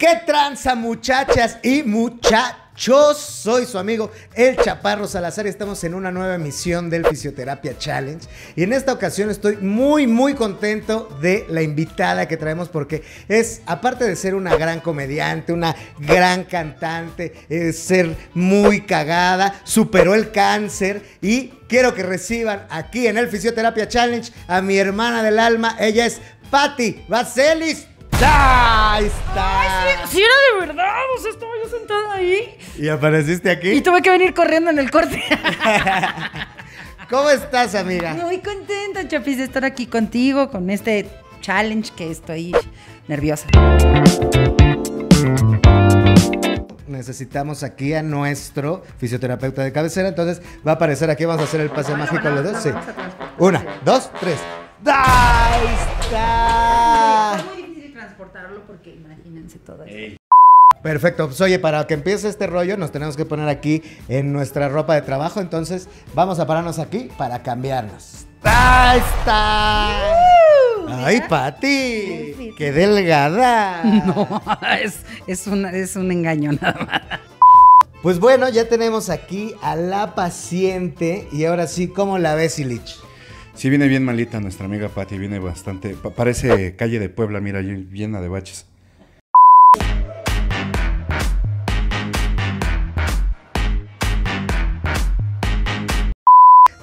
¿Qué tranza muchachas y muchachos? Soy su amigo El Chaparro Salazar y estamos en una nueva emisión del Fisioterapia Challenge. Y en esta ocasión estoy muy, muy contento de la invitada que traemos porque es, aparte de ser una gran comediante, una gran cantante, es ser muy cagada, superó el cáncer y quiero que reciban aquí en el Fisioterapia Challenge a mi hermana del alma. Ella es Patti Vaselis. ¡Ahí está! Sí, era de verdad, o sea, estaba yo sentada ahí. ¿Y apareciste aquí? Y tuve que venir corriendo en el corte. ¿Cómo estás, amiga? Muy contenta, Chapis, de estar aquí contigo con este challenge que estoy nerviosa. Necesitamos aquí a nuestro fisioterapeuta de cabecera, entonces va a aparecer aquí, vamos a hacer el pase mágico los dos. Sí. Una, dos, tres. ¡Ahí está! Transportarlo porque imagínense todo eso. Perfecto, pues oye, para que empiece este rollo nos tenemos que poner aquí en nuestra ropa de trabajo, entonces vamos a pararnos aquí para cambiarnos. ¡Ahí está! ¡Ay. Pati! ¡Qué delgada! No, es, es, una- es un engaño nada más. Pues bueno, ya tenemos aquí a la paciente y ahora sí, ¿cómo la ves, Ilich? Sí, viene bien malita nuestra amiga Patti, viene bastante. pa- parece calle de Puebla, mira, ll- llena de baches.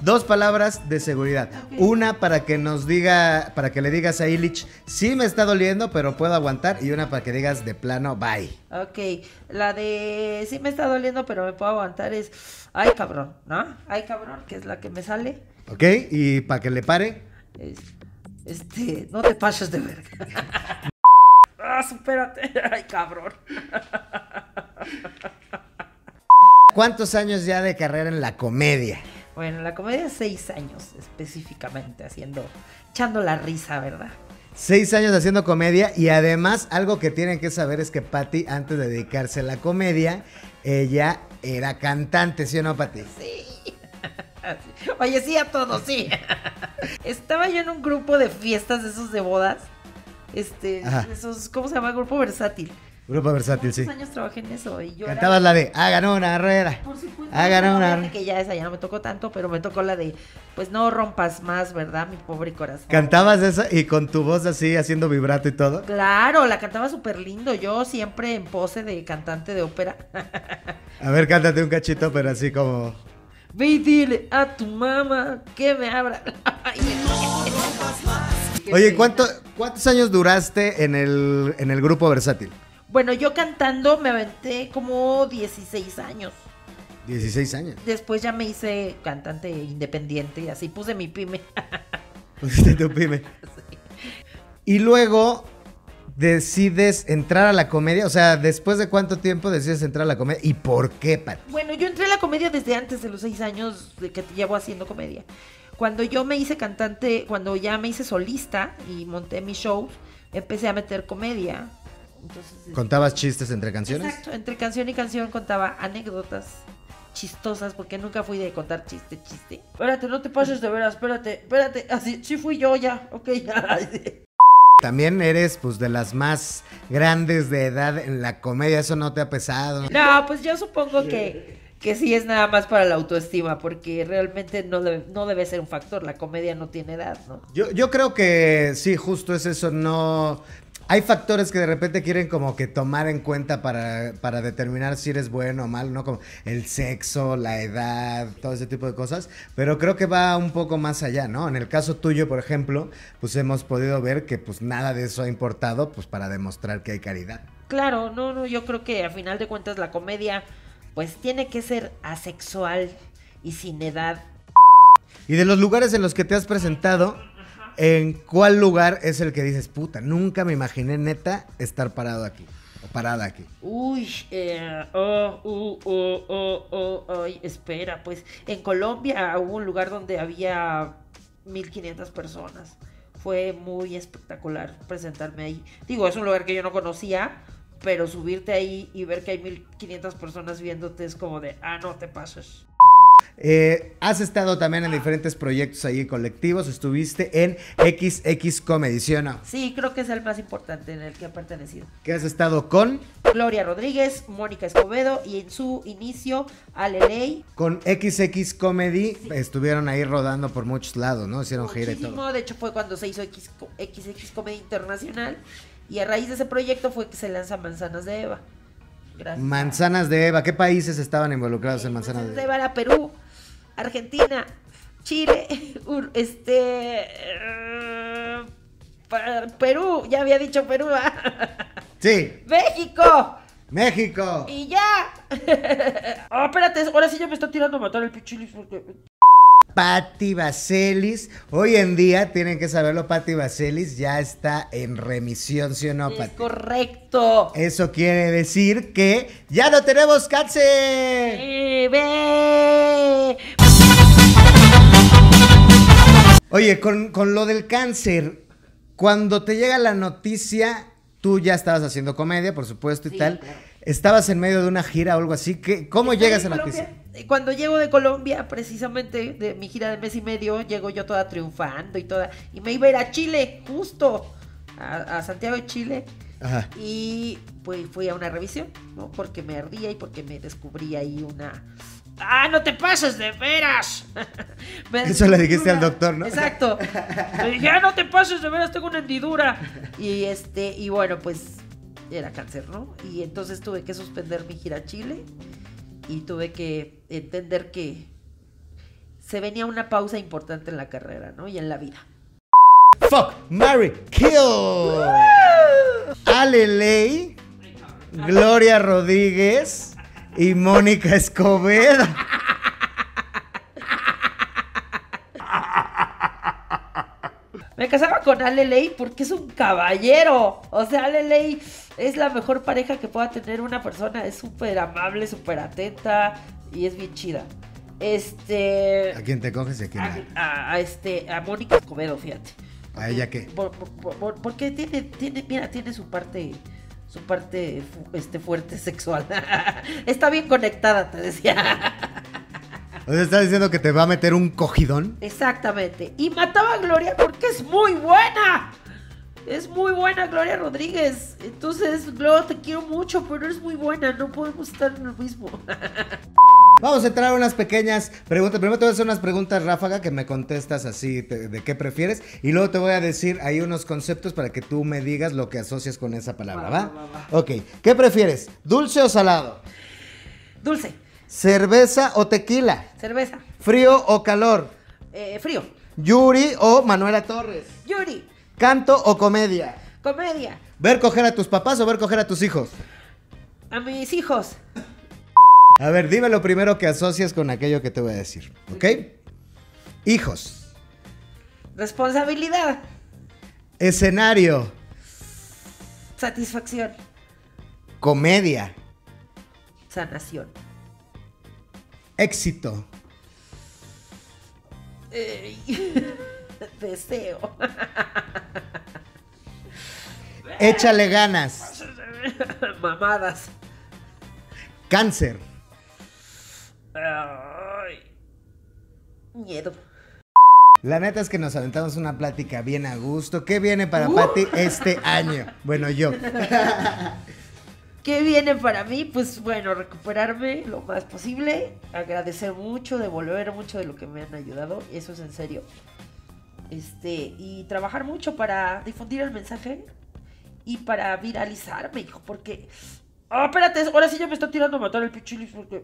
Dos palabras de seguridad. Una para que nos diga, para que le digas a Illich, sí me está doliendo, pero puedo aguantar. Y una para que digas de plano, bye. Ok, la de sí me está doliendo, pero me puedo aguantar es ay cabrón, ¿no? Ay cabrón, que es la que me sale. ¿Ok? Y para que le pare. Es- este, no te pases de verga. ah, supérate. Ay cabrón. ¿Cuántos años ya de carrera en la comedia? Bueno, la comedia seis años específicamente haciendo, echando la risa, ¿verdad? Seis años haciendo comedia y además algo que tienen que saber es que Patty, antes de dedicarse a la comedia, ella era cantante, ¿sí o no, Patty? Sí. Oye, sí a todos, sí. Estaba yo en un grupo de fiestas de esos de bodas. Este, Ajá. esos, ¿cómo se llama? Grupo versátil. Grupo versátil, sí. ¿Cuántos años trabajé en eso? Y yo era- Cantabas la de Hagan una rueda. Por supuesto. Hagan una fíjate que ya esa ya no me tocó tanto, pero me tocó la de, pues no rompas más, ¿verdad? Mi pobre corazón. Cantabas esa y con tu voz así haciendo vibrato y todo. Claro, la cantaba súper lindo. Yo siempre en pose de cantante de ópera. A ver, cántate un cachito, pero así como. Ve y dile a tu mamá que me abra. Oye, ¿cuánto, ¿cuántos años duraste en el, en el grupo versátil? Bueno, yo cantando me aventé como 16 años. 16 años. Después ya me hice cantante independiente y así puse mi pyme. Pusiste tu pyme. Y luego decides entrar a la comedia. O sea, ¿después de cuánto tiempo decides entrar a la comedia? ¿Y por qué, Pat? Bueno, yo entré a la comedia desde antes de los seis años de que llevo haciendo comedia. Cuando yo me hice cantante, cuando ya me hice solista y monté mi show, empecé a meter comedia. Entonces, ¿Contabas chistes entre canciones? exacto, entre canción y canción contaba anécdotas chistosas, porque nunca fui de contar chiste, chiste. Espérate, no te pases de veras, espérate, espérate. Así, sí fui yo ya, ok, ya. También eres, pues, de las más grandes de edad en la comedia. ¿Eso no te ha pesado? No, pues yo supongo que, que sí es nada más para la autoestima, porque realmente no debe, no debe ser un factor. La comedia no tiene edad, ¿no? Yo, yo creo que sí, justo es eso, no... Hay factores que de repente quieren como que tomar en cuenta para, para determinar si eres bueno o mal, ¿no? Como el sexo, la edad, todo ese tipo de cosas. Pero creo que va un poco más allá, ¿no? En el caso tuyo, por ejemplo, pues hemos podido ver que pues nada de eso ha importado pues para demostrar que hay caridad. Claro, no, no, yo creo que a final de cuentas la comedia pues tiene que ser asexual y sin edad. Y de los lugares en los que te has presentado, ¿en cuál lugar es el que dices, puta, nunca me imaginé neta estar parado aquí? O parada aquí. Uy, eh, oh, uh, oh, oh, oh, ay, espera, pues en Colombia hubo un lugar donde había 1500 personas. Fue muy espectacular presentarme ahí. Digo, es un lugar que yo no conocía, pero subirte ahí y ver que hay 1500 personas viéndote es como de, ah, no te pases. Eh, has estado también en diferentes proyectos ahí colectivos. Estuviste en XX Comedy, ¿sí o no? Sí, creo que es el más importante en el que he pertenecido. ¿Qué has estado con? Gloria Rodríguez, Mónica Escobedo y en su inicio Aleley. Con XX Comedy estuvieron ahí rodando por muchos lados, ¿no? Hicieron gira y todo. De hecho fue cuando se hizo XX Comedy Internacional y a raíz de ese proyecto fue que se lanza Manzanas de Eva. Gracias. Manzanas de Eva. ¿Qué países estaban involucrados en Manzanas de Eva? Eva era Perú, Argentina, Chile, este... Perú, ya había dicho Perú, ¿ah? Sí, México México. y ya. oh, espérate, ahora sí ya me está tirando a matar el pichilis porque... Patti Vaselis. Hoy en día, tienen que saberlo, Patti Vaselis ya está en remisión, ¿sí o no, Patti? correcto. Eso quiere decir que ya no tenemos cáncer. Ve. Oye, con, con lo del cáncer, cuando te llega la noticia, tú ya estabas haciendo comedia, por supuesto, y Sí, tal. claro. Estabas en medio de una gira o algo así. ¿qué- ¿Cómo Estoy llega esa en noticia? Cuando llego de Colombia, precisamente de mi gira de mes y medio, llego yo toda triunfando y toda. Y me iba a ir a Chile, justo. A, a Santiago de Chile. Ajá. Y pues fui a una revisión, ¿no? Porque me ardía y porque me descubrí ahí una. ¡Ah, no te pases de veras! Eso le dijiste al doctor, ¿no? Exacto. Le dije, ¡ah, no te pases de veras! Tengo una hendidura. Y este, y bueno, pues era cáncer, ¿no? Y entonces tuve que suspender mi gira a Chile y tuve que entender que se venía una pausa importante en la carrera, ¿no? Y en la vida. Fuck, Mary, kill. Aleley, Gloria Rodríguez y Mónica Escobedo. Me casaba con Ale Ley porque es un caballero. O sea, Ale Ley es la mejor pareja que pueda tener una persona. Es súper amable, súper atenta y es bien chida. Este. ¿A quién te coges y a quién A, no? a- a este, a Mónica Escobedo, fíjate. ¿A ella qué? Por- por- por- por- porque tiene, tiene, mira, tiene su parte, su parte este, fuerte sexual. Está bien conectada, te decía. O sea, ¿estás diciendo que te va a meter un cogidón? Exactamente. Y mataba a Gloria porque es muy buena. Es muy buena Gloria Rodríguez. Entonces, Gloria, te quiero mucho, pero eres muy buena. No podemos estar en lo mismo. Vamos a entrar a unas pequeñas preguntas. Primero te voy a hacer unas preguntas ráfaga que me contestas así te- de qué prefieres. Y luego te voy a decir ahí unos conceptos para que tú me digas lo que asocias con esa palabra, Va, ¿va? va, va, Ok, ¿qué prefieres? ¿Dulce o salado? Dulce, ¿Cerveza o tequila? cerveza, ¿Frío o calor? eh, frío, ¿Yuri o Manuela Torres? Yuri, ¿Canto o comedia? comedia, ¿Ver coger a tus papás o ver coger a tus hijos? a mis hijos. A ver, dime lo primero que asocias con aquello que te voy a decir, ¿ok? Hijos. Responsabilidad, Escenario. satisfacción, Comedia. sanación. Éxito. Eh, deseo. Échale ganas. Mamadas. Cáncer. Miedo. La neta es que nos aventamos una plática bien a gusto. ¿Qué viene para Pati este año? Bueno, yo. ¿Qué viene para mí? Pues bueno, recuperarme lo más posible, agradecer mucho, devolver mucho de lo que me han ayudado, eso es en serio. Este, y trabajar mucho para difundir el mensaje y para viralizarme, hijo, porque Ah, espérate, ahora sí ya me está tirando a matar el pichilis porque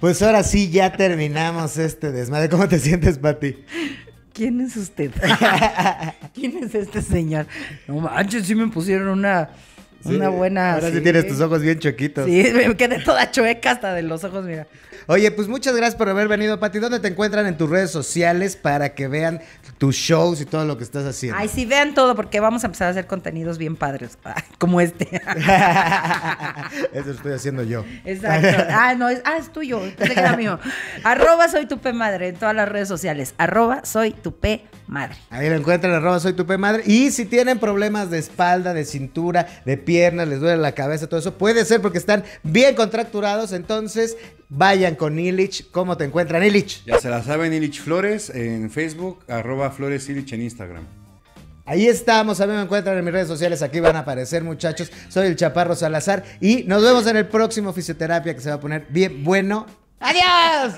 Pues ahora sí, ya terminamos este desmadre. ¿Cómo te sientes, Pati? ¿Quién es usted? ¿Quién es este señor? No manches, sí me pusieron una, una buena. Ahora sí tienes tus ojos bien choquitos. Sí, me quedé toda chueca hasta de los ojos, mira. Oye, pues muchas gracias por haber venido, Pati. ¿Dónde te encuentran en tus redes sociales para que vean tus shows y todo lo que estás haciendo? Ay, sí, vean todo, porque vamos a empezar a hacer contenidos bien padres, como este. Eso lo estoy haciendo yo. Exacto. Ah, no, es, ah, es tuyo. Pensé que era mío. Arroba soy tu P madre en todas las redes sociales. Arroba soy tu P madre. Madre. Ahí lo encuentran, arroba soy tu P madre. Y si tienen problemas de espalda, de cintura, de piernas, les duele la cabeza, todo eso, puede ser porque están bien contracturados. Entonces, vayan con Illich. ¿Cómo te encuentran, Illich? Ya se la saben, Illich Flores en Facebook, arroba Flores Illich en Instagram. Ahí estamos, a mí me encuentran en mis redes sociales, aquí van a aparecer muchachos. Soy el Chaparro Salazar y nos vemos en el próximo fisioterapia que se va a poner bien bueno. ¡Adiós!